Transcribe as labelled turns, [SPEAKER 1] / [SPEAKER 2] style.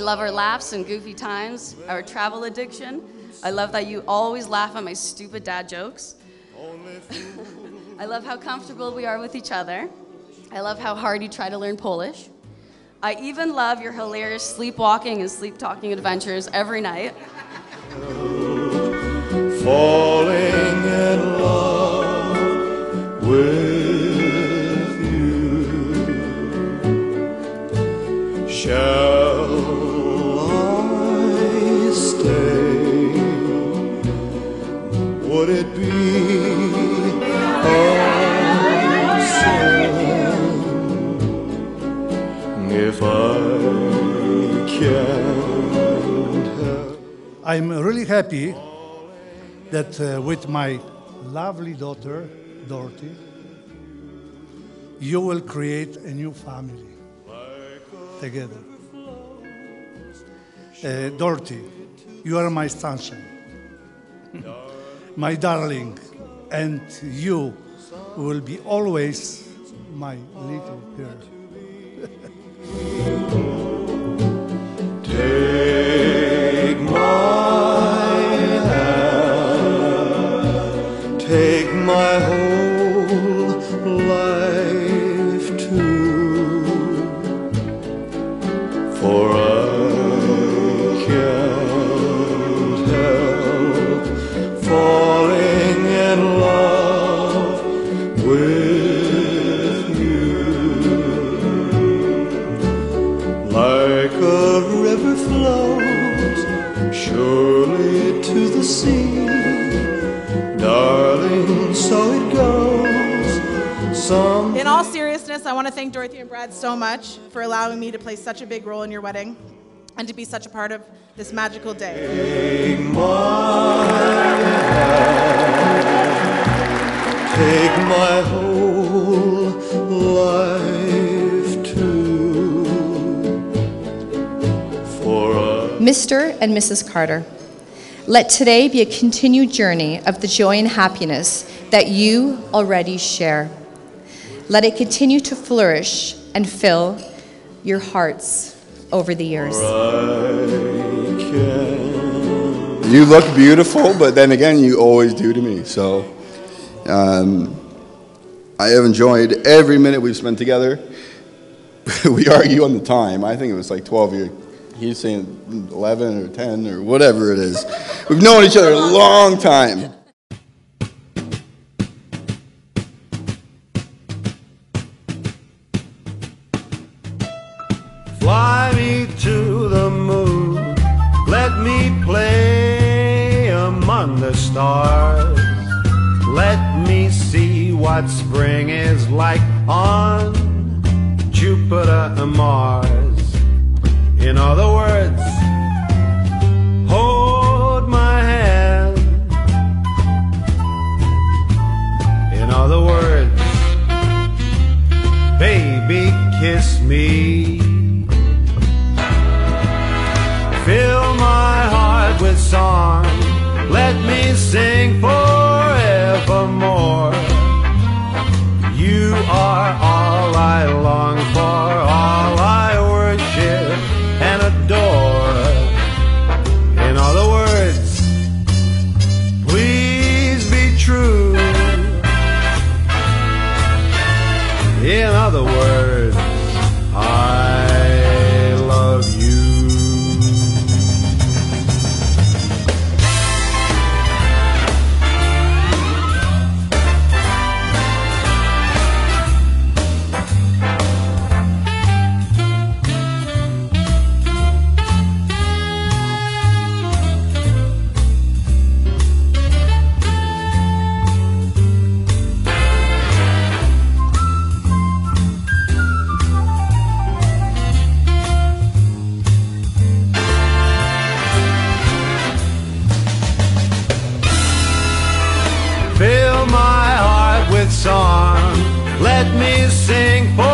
[SPEAKER 1] I love our laughs and goofy times, our travel addiction. I love that you always laugh at my stupid dad jokes. I love how comfortable we are with each other. I love how hard you try to learn Polish. I even love your hilarious sleepwalking and sleep talking adventures every night.
[SPEAKER 2] falling Would it be if i can't,
[SPEAKER 3] i'm really happy that uh, with my lovely daughter, Dorothy, you will create a new family together. Uh, Dorothy, you are my sunshine, my darling, and you will be always my little girl.
[SPEAKER 2] surely to the sea, darling, so it goes. Some
[SPEAKER 4] In all seriousness, I want to thank Dorothy and Brad so much for allowing me to play such a big role in your wedding and to be such a part of this magical day.
[SPEAKER 2] take my hand, take my
[SPEAKER 5] Mr. and Mrs. Carter, let today be a continued journey of the joy and happiness that you already share. Let it continue to flourish and fill your hearts over the years.
[SPEAKER 6] You look beautiful, but then again, you always do to me. So um, I have enjoyed every minute we've spent together. we argue on the time. I think it was like 12 years. He's saying 11 or 10 or whatever it is. We've known each other a long time.
[SPEAKER 2] Fly me to the moon, let me play among the stars. Let me see what spring is like on Jupiter and Mars. In other words, hold my hand. In other words, baby, kiss me. Fill my heart with song. Let me sing forevermore. Sing forevermore.